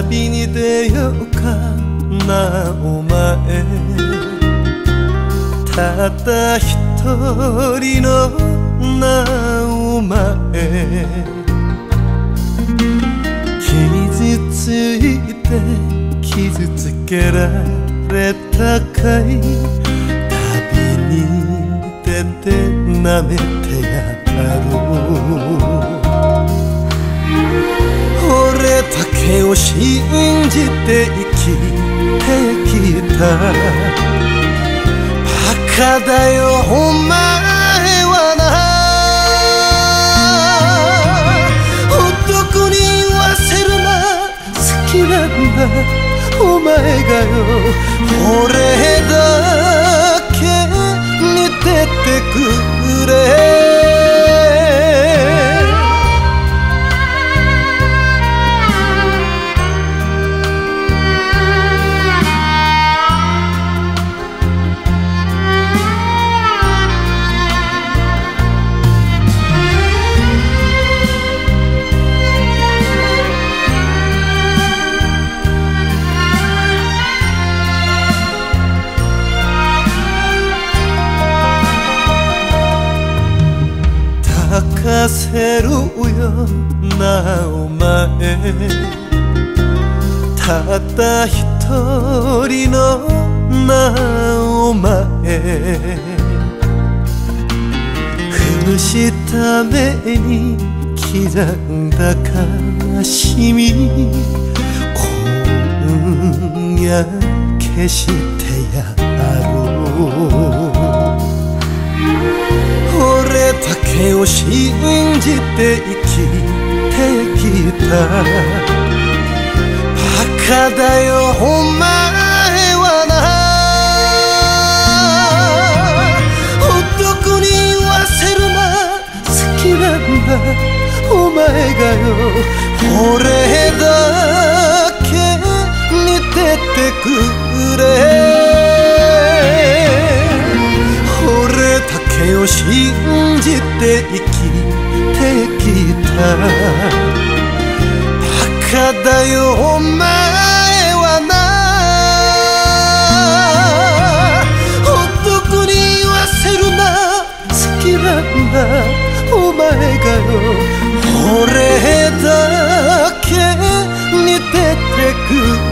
旅に出ようかなお前。たった一人のなお前。傷ついて傷つけられたかい。旅に出て舐めてやを信じて生きてきた。バカだよお前はな。男に言わせるな。好きなんだ。お前がよ。俺だけに出てく。泣かせるよなお前たった一人のなお前苦しために刻んだ悲しみ今夜消して俺だけを信じて生きてきた。バカだよお前はな。男に言わせるな。好きなんだ。お前がよ。俺だけに出てくれ。じて生きてきた。バカだよお前はな。男に言わせるな。好きなんだ。お前がよ。俺だけに出てく。